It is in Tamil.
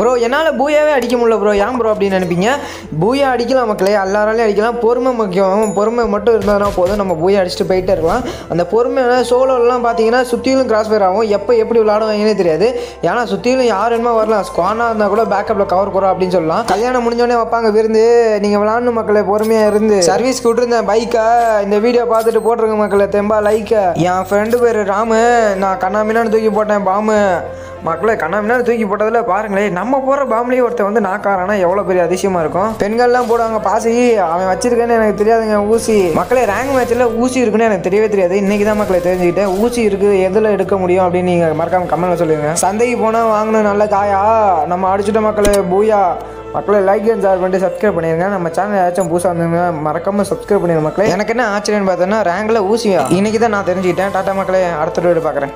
ப்ரோ என்னால் பூயாவே அடிக்க முடியல ப்ரோ ஏன் ப்ரோ அப்படின்னு நினைப்பீங்க? பூயா அடிக்கலாம் மக்களே. எல்லாராலையும் அடிக்கலாம். பொறுமை முக்கியம். பொறுமை மட்டும் இருந்ததுனா போதும். நம்ம பூயா அடிச்சுட்டு போயிட்டே இருக்கலாம். அந்த பொறுமை சோலோலாம் பார்த்தீங்கன்னா சுற்றிலும் கிராஸ் ஃபயர் ஆகும். எப்போ எப்படி விளாடுவாங்கன்னே தெரியாது. ஏன்னா சுற்றிலும் யார் வேணுமா வரலாம். ஸ்குவானாக இருந்தால் கூட பேக்கப்பில் கவர் போகிறோம் அப்படின்னு சொல்லலாம். கல்யாணம் முடிஞ்சோடனே வைப்பாங்க விருந்து. நீங்கள் விளாடணும் மக்களே. பொறுமையாக இருந்து. சர்வீஸ்க்கு விட்டுருந்தேன். பைக்கை இந்த வீடியோ பார்த்துட்டு போட்டிருங்க மக்களே. தெம்பா லைக்கை என் ஃப்ரெண்டு பேர் ராமு. நான் கண்ணாமின்னு தூக்கி போட்டேன் பாமு. மக்களை கண்ணாமினா தூக்கி போட்டதில் பாருங்களேன் நம்ம போகிற பாம்புலேயே ஒருத்தன் வந்து நாக்காரானா எவ்வளோ பெரிய அதிசயமாக இருக்கும்? பெண்கள்லாம் போடுவாங்க பாசி அவன் வச்சிருக்கேன்னு எனக்கு தெரியாதுங்க ஊசி. மக்களே ரேங்க் மேட்ச்சில் ஊசி இருக்குன்னு எனக்கு தெரியவே தெரியாது. இன்றைக்கி தான் மக்களை தெரிஞ்சுக்கிட்டேன். ஊசி இருக்குது எதில் எடுக்க முடியும் அப்படின்னு நீங்கள் மறக்காம கமெண்ட்ல சொல்லுங்க. சந்தைக்கு போனால் வாங்கணும் நல்ல காயா. நம்ம அடிச்சுட்ட மக்களை பூயா. மக்களை லைக் அண்ட் ஷேர் பண்ணிட்டு சப்ஸ்கிரைப் பண்ணிடுங்க நம்ம சேனல் ஏதாச்சும் புதுசாக இருந்தீங்க மறக்காமல் சப்ஸ்கிரைப் பண்ணிடுங்க மக்களே. எனக்கு என்ன ஆச்சரியம்னு பார்த்தோன்னா ரேங்கில் ஊசியா? இன்றைக்கி தான் நான் தெரிஞ்சுக்கிட்டேன். டாட்டா மக்களே அடுத்த வீடு பார்க்குறேன்.